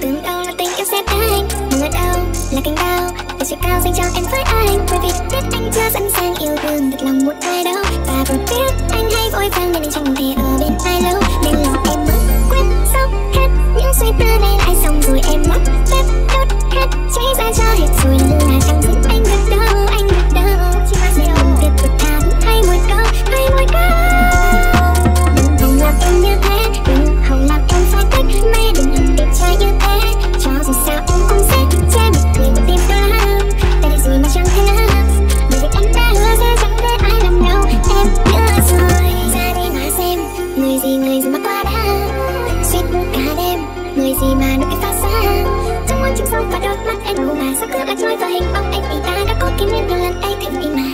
tưởng đâu là tình yêu sẽ anh. Mà ngờ đâu là cánh đau để chiều cao dành cho em với anh. Bởi vì biết anh chưa sẵn sàng yêu thương thật lòng một ai đâu. Và vừa biết anh hay vội vàng nên anh chẳng thể gì mà nụ cười phát xa trong môi trường sông và đôi mắt em ngủ mà, sao cứ lại trôi vào hình bóng anh? Thì ta đã có kỷ niệm nhiều lần ấy, thành đi mà.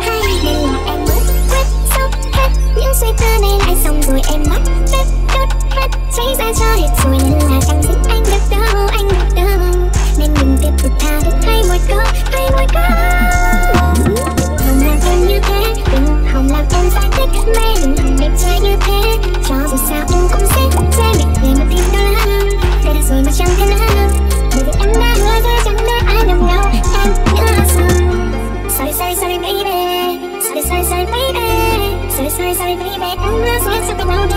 Hay nên là em mới quyết sốc hết những suy tư này lại xong rồi em mất bếp đốt hết, cháy ra cho hết rồi nên là chẳng dính anh được đâu, anh được đâu. Nên đừng tiếp tục tha thứ, hay một câu hay một câu hòng làm em như thế, đừng hòng làm em giải thích, mê đừng hòng đẹp trai như thế. Cho dù sao em cũng sẽ sorry, sorry, baby. Sorry, sorry, sorry, baby. I'm not sorry, sorry,